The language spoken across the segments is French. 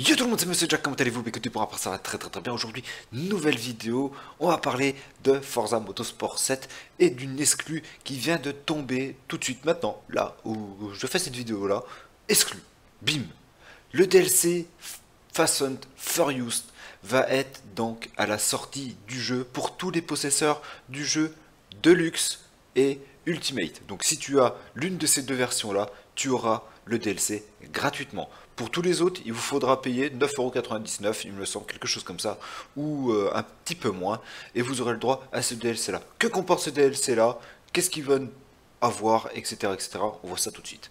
Yo tout le monde, c'est Monsieur Jack, comment allez-vous? Écoutez, pour après ça va très très très bien. Aujourd'hui, nouvelle vidéo, on va parler de Forza Motorsport 7 et d'une exclue qui vient de tomber tout de suite maintenant, là où je fais cette vidéo là, exclue, bim. Le DLC Fast and Furious va être donc à la sortie du jeu pour tous les possesseurs du jeu Deluxe et Ultimate. Donc si tu as l'une de ces deux versions là, tu auras le DLC gratuitement. Pour tous les autres, il vous faudra payer 9,99€, il me semble, quelque chose comme ça, ou euh, un petit peu moins, et vous aurez le droit à ce DLC-là. Que comporte ce DLC-là Qu'est-ce qu'ils veulent avoir, etc., etc. On voit ça tout de suite.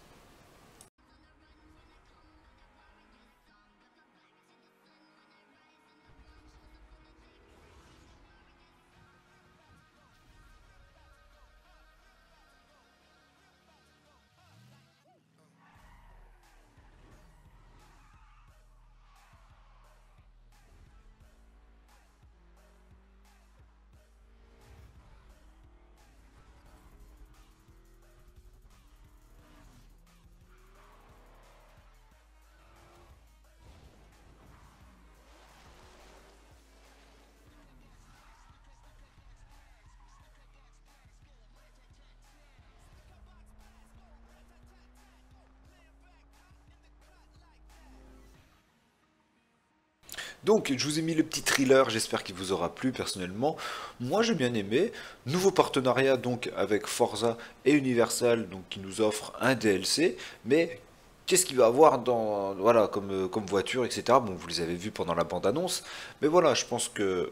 Donc, je vous ai mis le petit thriller, j'espère qu'il vous aura plu personnellement. Moi, j'ai bien aimé. Nouveau partenariat donc avec Forza et Universal, qui nous offre un DLC, mais qu'est-ce qu'il va avoir dans voilà comme, comme voiture, etc. Bon, vous les avez vus pendant la bande-annonce, mais voilà, je pense que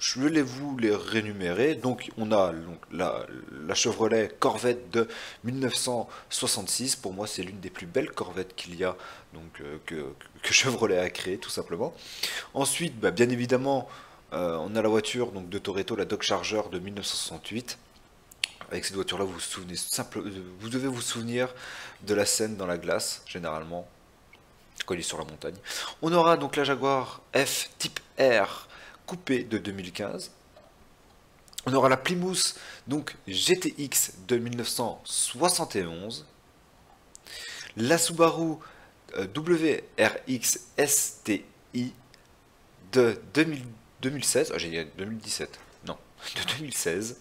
je vais vous les rémunérer. Donc on a la, Chevrolet Corvette de 1966. Pour moi, c'est l'une des plus belles Corvettes qu'il y a, donc euh, que, Chevrolet a créé tout simplement. Ensuite, bah, bien évidemment, euh, on a la voiture donc de Toretto, la Dodge Charger de 1968. Avec cette voiture-là, vous vous souvenez simple, vous devez vous souvenir de la scène dans la glace, généralement, quand il est sur la montagne. On aura donc la Jaguar F Type R coupé de 2015. On aura la Plymouth donc GTX de 1971. La Subaru euh, WRX STI de 2016. Ah, dit 2017. Non, de 2016.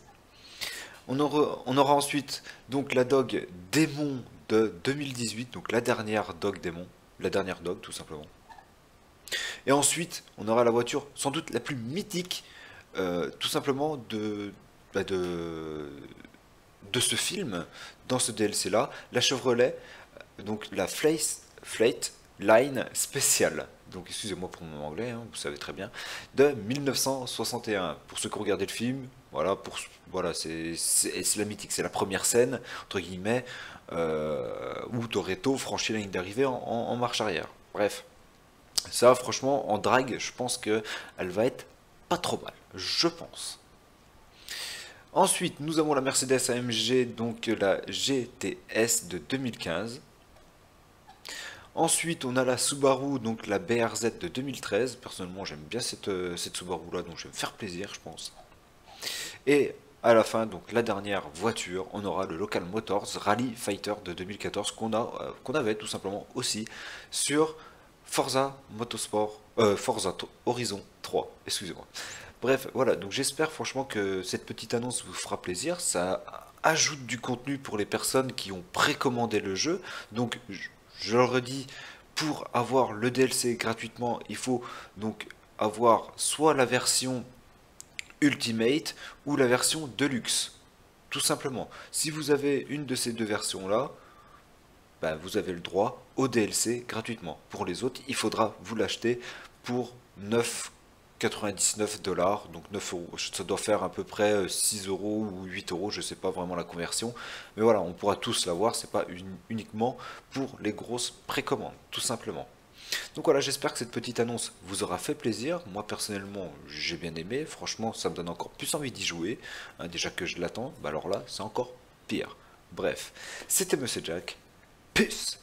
On aura, on aura ensuite donc la Dog Démon de 2018, donc la dernière Dog Démon, la dernière Dog tout simplement. Et ensuite, on aura la voiture sans doute la plus mythique, euh, tout simplement de, bah, de, de ce film, dans ce DLC-là, la Chevrolet, donc la Flight Line Special. Donc excusez-moi pour mon anglais, hein, vous savez très bien, de 1961. Pour ceux qui ont regardé le film, voilà, pour, voilà c'est la mythique, c'est la première scène, entre guillemets, euh, où Toretto franchit la ligne d'arrivée en marche arrière. Bref. Ça, franchement, en drag, je pense qu'elle va être pas trop mal. Je pense. Ensuite, nous avons la Mercedes AMG, donc la GTS de 2015. Ensuite, on a la Subaru, donc la BRZ de 2013. Personnellement, j'aime bien cette, euh, cette Subaru-là, donc je vais me faire plaisir, je pense. Et à la fin, donc la dernière voiture, on aura le Local Motors Rally Fighter de 2014 qu'on a, euh, qu'on avait tout simplement aussi sur Forza Motorsport, euh, Forza Horizon 3, excusez-moi. Bref, voilà, donc j'espère franchement que cette petite annonce vous fera plaisir. Ça ajoute du contenu pour les personnes qui ont précommandé le jeu. Donc, je le redis, pour avoir le DLC gratuitement, il faut donc avoir soit la version Ultimate ou la version Deluxe. Tout simplement. Si vous avez une de ces deux versions-là, bah, vous avez le droit au DLC gratuitement. Pour les autres, il faudra vous l'acheter pour 9,99 dollars, donc 9 euros. Ça doit faire à peu près 6 euh, euros ou 8 euros, je ne sais pas vraiment la conversion. Mais voilà, on pourra tous l'avoir, c'est pas uniquement pour les grosses précommandes, tout simplement. Donc voilà, j'espère que cette petite annonce vous aura fait plaisir. Moi personnellement, j'ai bien aimé. Franchement, ça me donne encore plus envie d'y jouer. Hein, déjà que je l'attends, bah alors là, c'est encore pire. Bref, c'était Monsieur Jack. Peace.